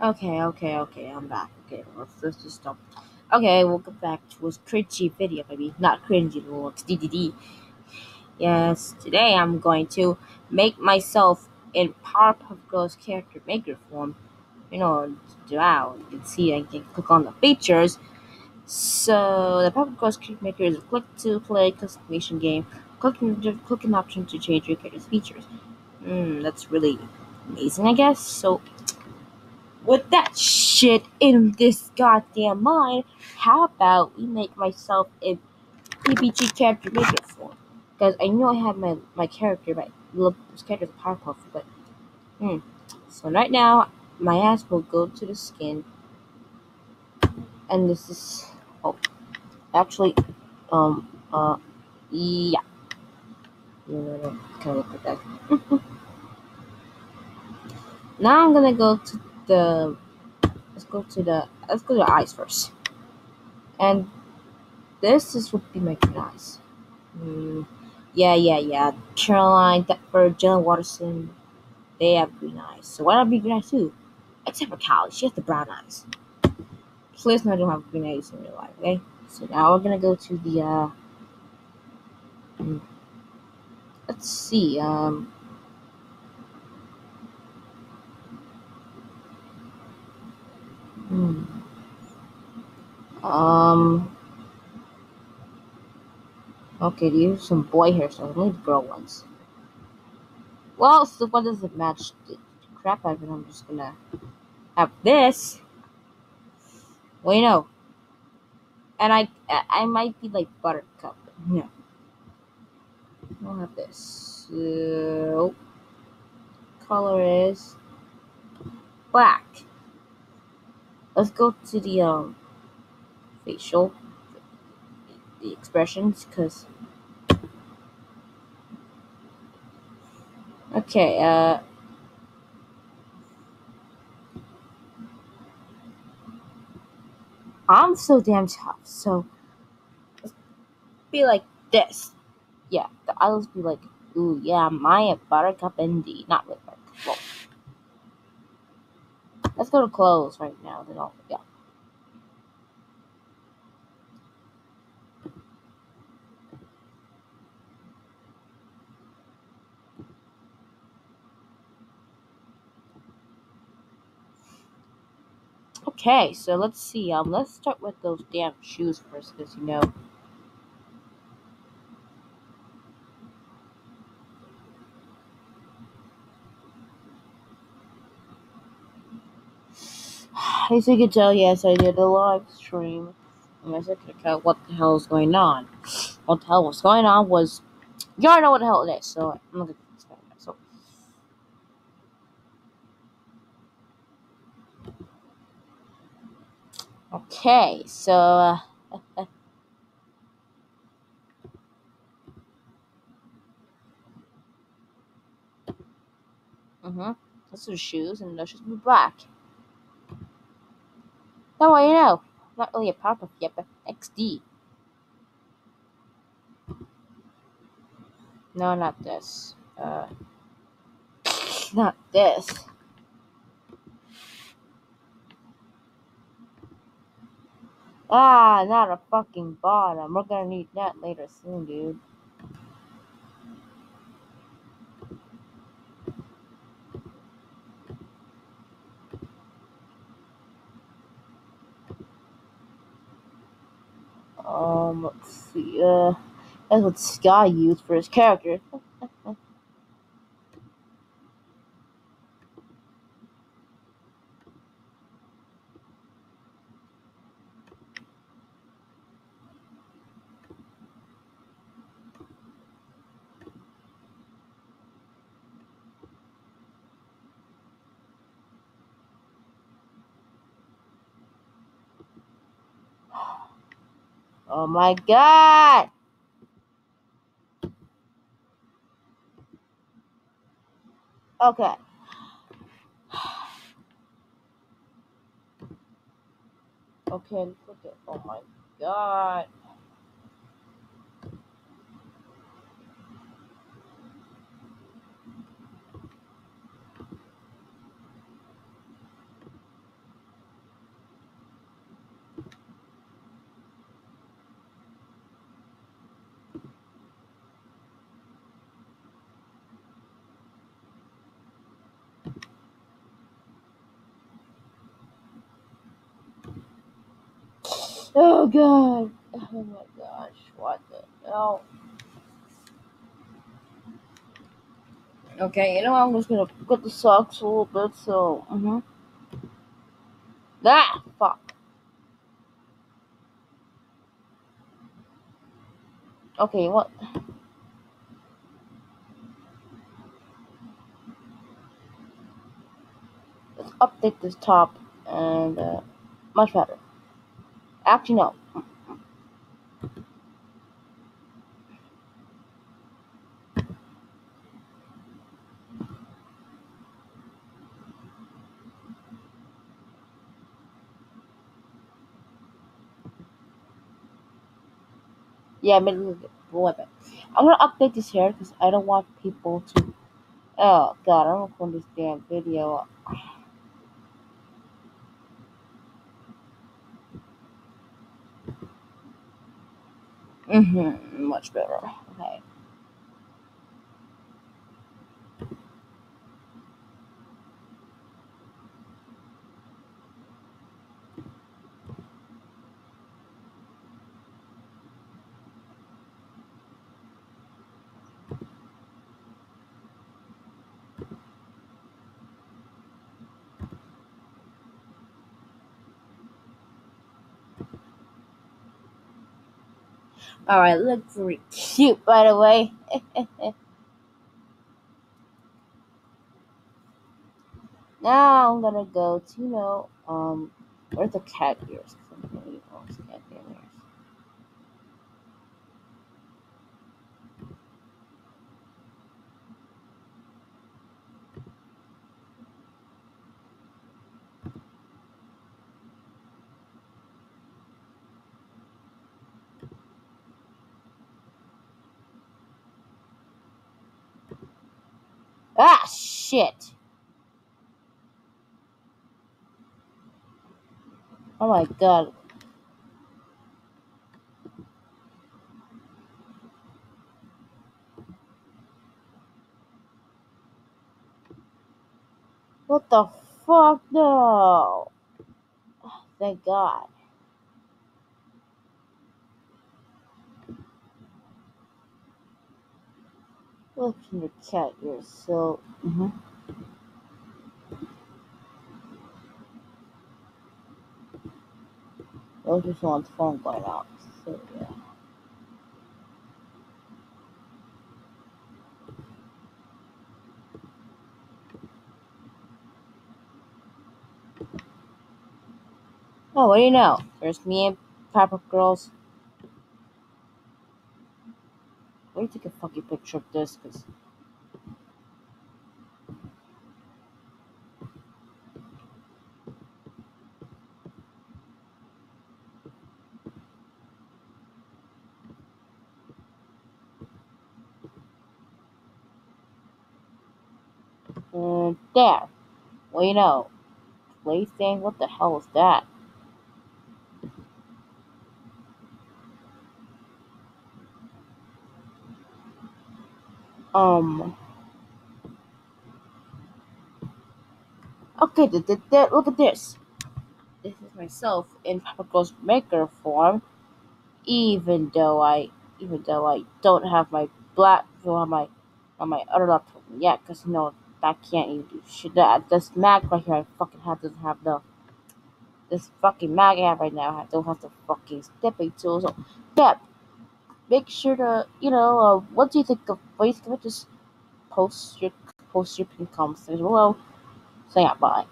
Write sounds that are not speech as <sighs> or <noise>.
Okay, okay, okay, I'm back. Okay, let's, let's just stop. Okay, welcome back to a cringy video, maybe. Not cringy, it's DDD. Yes, today I'm going to make myself in Powerpuff Girls character maker form. You know, wow, you can see I can click on the features. So, the Powerpuff Girls character maker is a click to play customization game. Click, click an option to change your character's features. Hmm, that's really amazing, I guess. So, with that shit in this goddamn mind, how about we make myself a PPG character maker form? Because I know I have my, my character, my little character's Powerpuff, but hmm. So right now, my ass will go to the skin, and this is oh, actually, um, uh, yeah. No, no. Can I look at that? <laughs> now I'm gonna go to the let's go to the let's go to the eyes first. And this is would be my eyes. Mm, yeah, yeah, yeah. Caroline, Deptford, Jenna Watterson, they have green eyes. So why not be green eyes too? Except for Callie, she has the brown eyes. Please not don't have green eyes in real life, okay? So now we're gonna go to the uh hmm, let's see, um Um. Okay, these are some boy hair, so I need girl ones. Well, so what does it match the crap out of it? I'm just gonna have this. Well, you know, and I I might be like Buttercup. No, I'll have this. So, color is black. Let's go to the um facial the expressions because okay uh I'm so damn tough so be like this. Yeah the eyes be like ooh yeah my Buttercup indeed. Not really let's go to clothes right now then I'll yeah Okay, so let's see. Um, let's start with those damn shoes first, because you know. As you can tell, yes, I did a live stream. And I said, what the hell is going on? What the hell was going on was, You all know what the hell it is. So I'm gonna explain that. So. Okay, so. Uh, <laughs> Mm-hmm. Those are shoes, and shoes be black. Way you know. Not really a pop-up yet, but XD. No, not this. Uh, not this. Ah, not a fucking bottom. We're gonna need that later soon, dude. Um, let's see. Uh, that's what Sky used for his character. Oh my god! Okay. <sighs> Okay, look at. Oh my god. Oh god. Oh my gosh. What the hell? Okay, you know I'm just gonna put the socks a little bit so mm-hmm. Ah fuck. Okay, what let's update this top and uh, much better. Actually no. Yeah, whatever. I'm gonna update this here because I don't want people to. Oh god, I don't want this damn video. Mm-hmm. Much better. Okay. Alright, look very cute by the way. <laughs> now I'm gonna go to you know, um where's the cat ears? 'Cause I'm gonna eat all these cat ears. Ah shit. Oh my god. What the fuck no? Thank God. Look in the cat ears. So. hmm Those just one's phone going out. So yeah. Oh, what do you know? There's me and Powerpuff Girls. Let me take a fucking picture of this, cause. And there. Well, you know. Plaything? What the hell is that? Um. Okay, look at this. This is myself in Powerpuff Girl's maker form. Even though I, even though I don't have my black, don't have my, on my other laptop yet, cause you know that can't even do shit. That this Mac right here I fucking have doesn't have the, this fucking Mac I have right now I don't have the fucking snipping tool. So make sure to you know uh, what do you think of I just post your post your pin comments as well? So yeah, bye.